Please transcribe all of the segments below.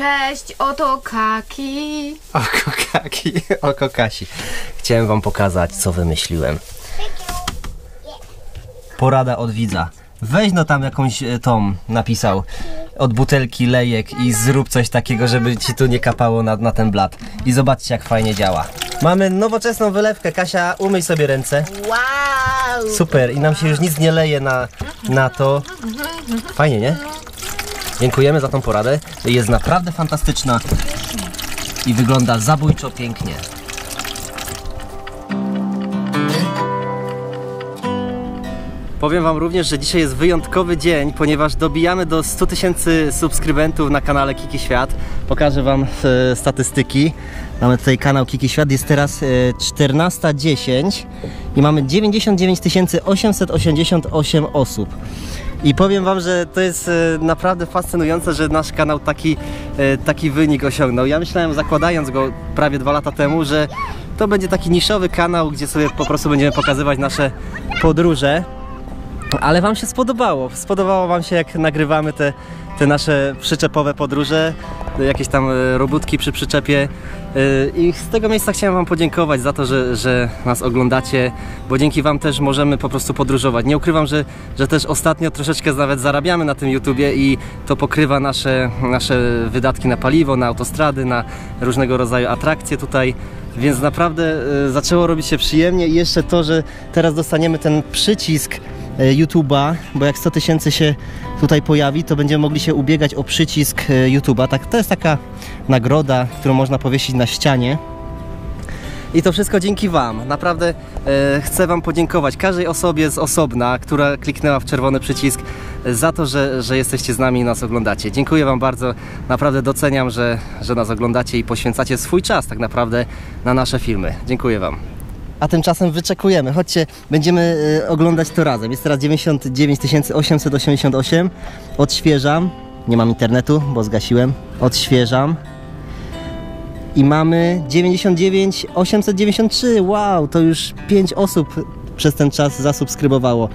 Cześć, oto Kaki. Oko Kaki, oko Kasi. Chciałem wam pokazać, co wymyśliłem. Porada od widza. Weź no tam jakąś e, tą, napisał, od butelki lejek i zrób coś takiego, żeby ci tu nie kapało na, na ten blat. I zobaczcie, jak fajnie działa. Mamy nowoczesną wylewkę. Kasia, umyj sobie ręce. Wow! Super, i nam się już nic nie leje na, na to. Fajnie, nie? Dziękujemy za tą poradę. Jest naprawdę fantastyczna i wygląda zabójczo pięknie. Powiem Wam również, że dzisiaj jest wyjątkowy dzień, ponieważ dobijamy do 100 tysięcy subskrybentów na kanale Kiki Świat. Pokażę Wam e, statystyki. Mamy tutaj kanał Kiki Świat, jest teraz e, 14.10 i mamy 99 888 osób. I powiem Wam, że to jest e, naprawdę fascynujące, że nasz kanał taki, e, taki wynik osiągnął. Ja myślałem, zakładając go prawie dwa lata temu, że to będzie taki niszowy kanał, gdzie sobie po prostu będziemy pokazywać nasze podróże. Ale Wam się spodobało. Spodobało Wam się, jak nagrywamy te, te nasze przyczepowe podróże, jakieś tam e, robótki przy przyczepie. E, I z tego miejsca chciałem Wam podziękować za to, że, że nas oglądacie, bo dzięki Wam też możemy po prostu podróżować. Nie ukrywam, że, że też ostatnio troszeczkę nawet zarabiamy na tym YouTubie i to pokrywa nasze, nasze wydatki na paliwo, na autostrady, na różnego rodzaju atrakcje tutaj. Więc naprawdę e, zaczęło robić się przyjemnie i jeszcze to, że teraz dostaniemy ten przycisk e, YouTube'a, bo jak 100 tysięcy się tutaj pojawi, to będziemy mogli się ubiegać o przycisk e, YouTube'a. Tak, to jest taka nagroda, którą można powiesić na ścianie. I to wszystko dzięki Wam. Naprawdę e, chcę Wam podziękować każdej osobie z osobna, która kliknęła w czerwony przycisk, e, za to, że, że jesteście z nami i nas oglądacie. Dziękuję Wam bardzo. Naprawdę doceniam, że, że nas oglądacie i poświęcacie swój czas tak naprawdę na nasze filmy. Dziękuję Wam. A tymczasem wyczekujemy. Chodźcie, będziemy e, oglądać to razem. Jest teraz 99 888. Odświeżam. Nie mam internetu, bo zgasiłem. Odświeżam. I mamy 99 893. Wow, to już 5 osób przez ten czas zasubskrybowało.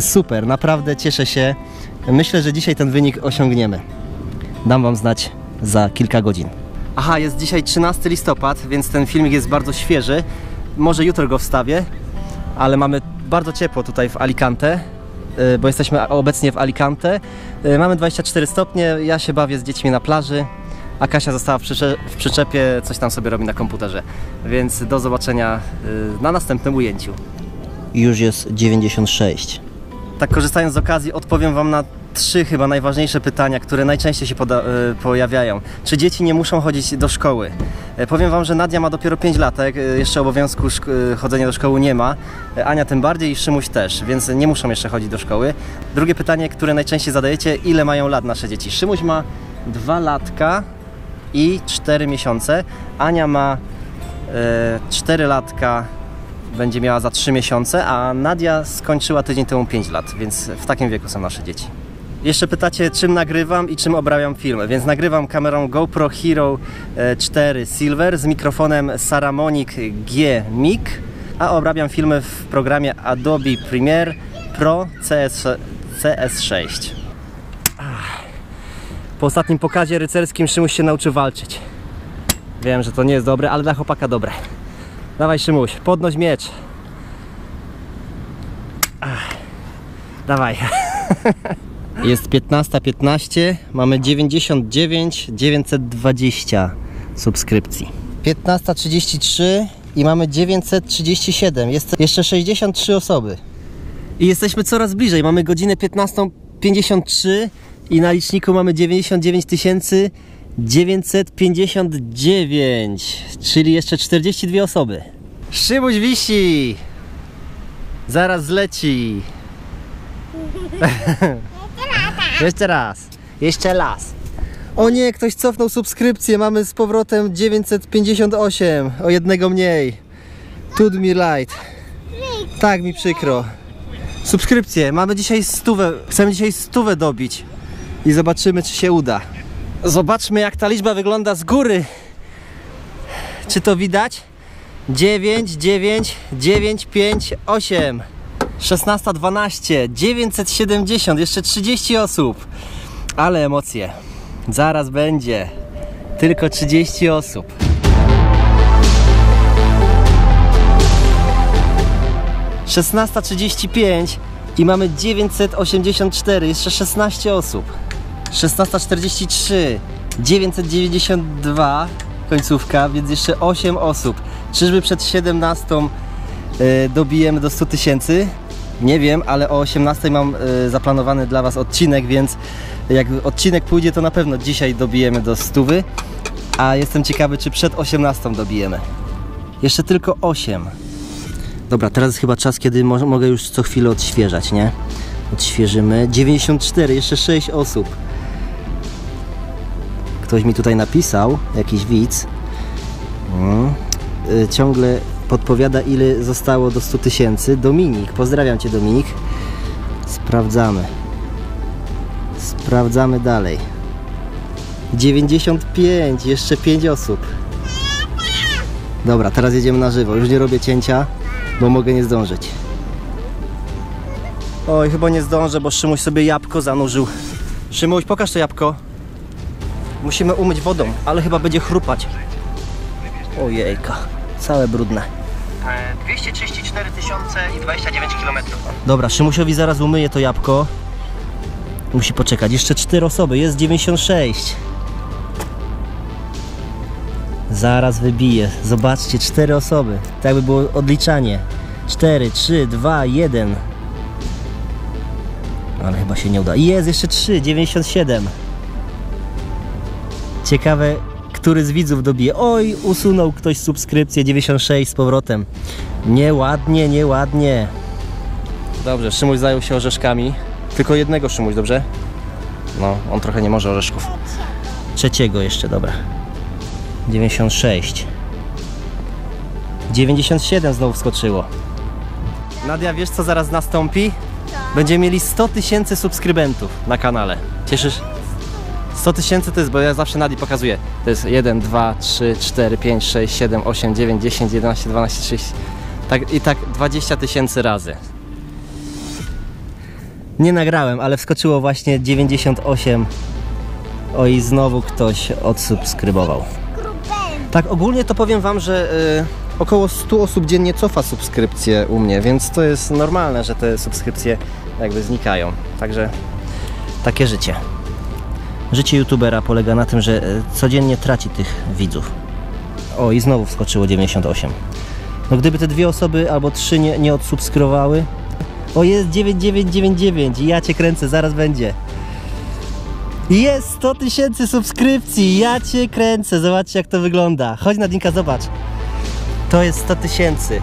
Super, naprawdę cieszę się. Myślę, że dzisiaj ten wynik osiągniemy. Dam Wam znać za kilka godzin. Aha, jest dzisiaj 13 listopad, więc ten filmik jest bardzo świeży. Może jutro go wstawię, ale mamy bardzo ciepło tutaj w Alicante, y, bo jesteśmy obecnie w Alicante. Y, Mamy 24 stopnie, ja się bawię z dziećmi na plaży, a Kasia została w, przycze- w przyczepie, coś tam sobie robi na komputerze. Więc do zobaczenia y, na następnym ujęciu. Już jest 96. Tak korzystając z okazji odpowiem Wam na trzy chyba najważniejsze pytania, które najczęściej się y, pojawiają. Czy dzieci nie muszą chodzić do szkoły? E, Powiem Wam, że Nadia ma dopiero 5 latek, e, jeszcze obowiązku e, chodzenia do szkoły nie ma. E, Ania tym bardziej i Szymuś też, więc nie muszą jeszcze chodzić do szkoły. Drugie pytanie, które najczęściej zadajecie, ile mają lat nasze dzieci? Szymuś ma 2 latka i 4 miesiące. Ania ma e, 4 latka, będzie miała za 3 miesiące, a Nadia skończyła tydzień temu 5 lat, więc w takim wieku są nasze dzieci. Jeszcze pytacie, czym nagrywam i czym obrabiam filmy, więc nagrywam kamerą GoPro Hero e, 4 Silver z mikrofonem Saramonic G Mic, a obrabiam filmy w programie Adobe Premiere Pro CS, CS6. Po ostatnim pokazie rycerskim Szymuś się nauczy walczyć. Wiem, że to nie jest dobre, ale dla chłopaka dobre. Dawaj Szymuś, podnoś miecz. Dawaj. Jest 15.15, mamy 99 920 subskrypcji. 15.33 i mamy 937, jest jeszcze 63 osoby. I jesteśmy coraz bliżej, mamy godzinę 15.53 i na liczniku mamy 99 959, czyli jeszcze 42 osoby. Szymuś wisi! Zaraz zleci. Jeszcze raz. Jeszcze raz. O nie, ktoś cofnął subskrypcję. Mamy z powrotem 958. O jednego mniej. Tud mi light. Tak mi przykro. Subskrypcję. Mamy dzisiaj stówę. Chcemy dzisiaj stówę dobić. I zobaczymy, czy się uda. Zobaczmy, jak ta liczba wygląda z góry. Czy to widać? 9, 9, 9, 5, 8. 16.12, 970, jeszcze 30 osób. Ale emocje. Zaraz będzie. Tylko 30 osób. Szesnasta trzydzieści pięć i mamy 984, jeszcze 16 osób. 16.43, 992 końcówka, więc jeszcze 8 osób. Czyżby przed 17 e, dobijemy do 100 tysięcy? Nie wiem, ale o 18 mam e, zaplanowany dla Was odcinek, więc jak odcinek pójdzie, to na pewno dzisiaj dobijemy do 100. A jestem ciekawy, czy przed 18 dobijemy. Jeszcze tylko 8. Dobra, teraz jest chyba czas, kiedy mo- mogę już co chwilę odświeżać, nie? Odświeżymy. 94, jeszcze 6 osób. Ktoś mi tutaj napisał, jakiś widz. Mm. Y, Ciągle podpowiada, ile zostało do 100 tysięcy. Dominik, pozdrawiam Cię Dominik. Sprawdzamy. Sprawdzamy dalej. 95, jeszcze 5 osób. Dobra, teraz jedziemy na żywo. Już nie robię cięcia, bo mogę nie zdążyć. Oj, chyba nie zdążę, bo Szymuś sobie jabłko zanurzył. Szymuś, pokaż to jabłko. Musimy umyć wodą, ale chyba będzie chrupać. Ojejka, całe brudne. 234 tysiące i 29 km. Dobra, Szymusiowi zaraz umyję to jabłko. Musi poczekać. Jeszcze 4 osoby, jest 96. Zaraz wybiję. Zobaczcie, 4 osoby. Tak jakby było odliczanie. 4, 3, 2, 1. Ale chyba się nie uda. Jest jeszcze 3, 97. Ciekawe, który z widzów dobije. Oj, usunął ktoś subskrypcję 96 z powrotem. Nieładnie, nieładnie. Dobrze, Szymuś zajął się orzeszkami. Tylko jednego Szymuś, dobrze? No, on trochę nie może orzeszków. Trzeciego jeszcze, dobra. 96. 97 znowu wskoczyło. Nadia, wiesz co zaraz nastąpi? Będziemy mieli 100 tysięcy subskrybentów na kanale. Cieszysz? 100 tysięcy to jest, bo ja zawsze Nadii pokazuję. To jest 1, 2, 3, 4, 5, 6, 7, 8, 9, 10, 11, 12, 13. Tak, I tak 20 tysięcy razy. Nie nagrałem, ale wskoczyło właśnie 98. Oj, znowu ktoś odsubskrybował. Tak, ogólnie to powiem Wam, że y, około 100 osób dziennie cofa subskrypcję u mnie, więc to jest normalne, że te subskrypcje jakby znikają. Także takie życie. Życie youtubera polega na tym, że e, codziennie traci tych widzów. O, i znowu wskoczyło 98. No gdyby te dwie osoby albo trzy nie, nie odsubskrybowały. O, jest 9999 i ja cię kręcę, zaraz będzie. Jest 100 tysięcy subskrypcji, ja cię kręcę, zobaczcie jak to wygląda. Chodź Nadinka, zobacz. To jest 100 tysięcy.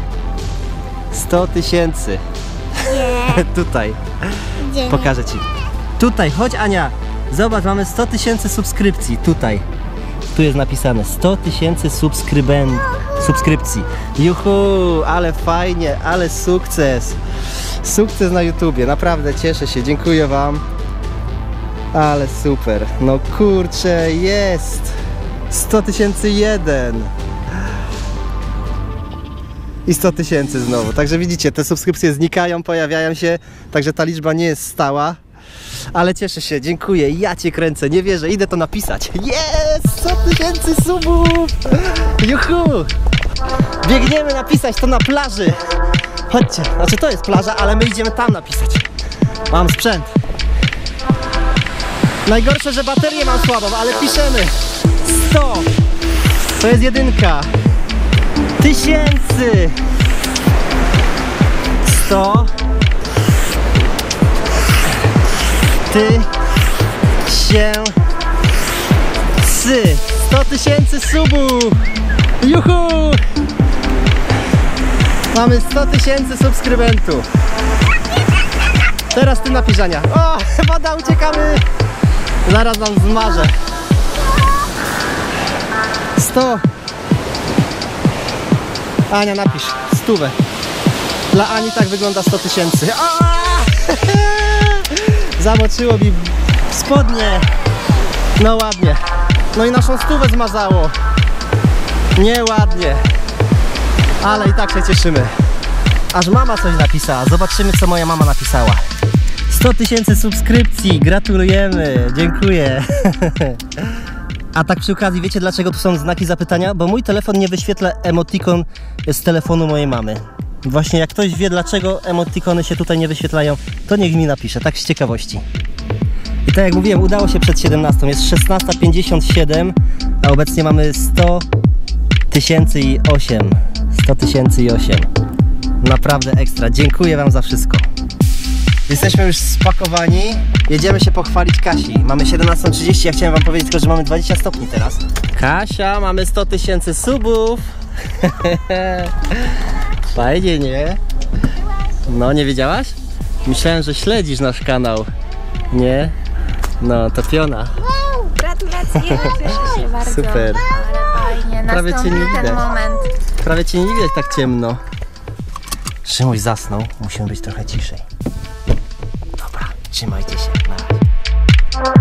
100 tysięcy. Tutaj. Gdzie? Pokażę Ci. Tutaj, chodź Ania. Zobacz, mamy 100 tysięcy subskrypcji. Tutaj. Tu jest napisane 100 tysięcy subskrypcji. Juhu, ale fajnie, ale sukces. Sukces na YouTubie, naprawdę cieszę się, dziękuję Wam. Ale super. No kurczę, jest. 100 tysięcy jeden. I 100 tysięcy znowu. Także widzicie, te subskrypcje znikają, pojawiają się, także ta liczba nie jest stała. Ale cieszę się, dziękuję, ja Cię kręcę, nie wierzę, idę to napisać. Jest! 100 tysięcy subów! Juhu! Biegniemy napisać to na plaży. Chodźcie, znaczy to jest plaża, ale my idziemy tam napisać. Mam sprzęt. Najgorsze, że baterię mam słabą, ale piszemy. 100. To jest jedynka. Tysięcy. 100. Ty się cy 100 tysięcy subów. Juhu! Mamy 100 tysięcy subskrybentów. Teraz ty napiszania O, woda, uciekamy. Zaraz nam zmarzę. 100 Ania napisz, stówę. Dla Ani tak wygląda 100 tysięcy! Zamoczyło mi spodnie. No ładnie. No i naszą stówę zmazało. Nieładnie. Ale i tak się cieszymy. Aż mama coś napisała. Zobaczymy, co moja mama napisała. 100 tysięcy subskrypcji. Gratulujemy. Dziękuję. A tak przy okazji, wiecie dlaczego tu są znaki zapytania? Bo mój telefon nie wyświetla emotikon z telefonu mojej mamy. Właśnie jak ktoś wie dlaczego emotikony się tutaj nie wyświetlają, to niech mi napisze, tak z ciekawości. I tak jak mówiłem, udało się przed 17, jest 16.57, a obecnie mamy 100 tysięcy i 8. 100 tysięcy i 8. Naprawdę ekstra, dziękuję Wam za wszystko. Jesteśmy już spakowani. Jedziemy się pochwalić Kasi. Mamy 17.30. Ja chciałem wam powiedzieć tylko, że mamy 20 stopni teraz. Kasia, mamy 100 tysięcy subów. Fajnie, nie? No, nie wiedziałaś? Myślałem, że śledzisz nasz kanał. Nie? No, to piona. Wow, gratulacje, cieszę się bardzo. Super. Ale fajnie, Prawie cię nie ten widać. moment. Prawie cię nie widać tak ciemno. Szymuś zasnął. Musimy być trochę ciszej. Dobra, trzymajcie się. Na razie.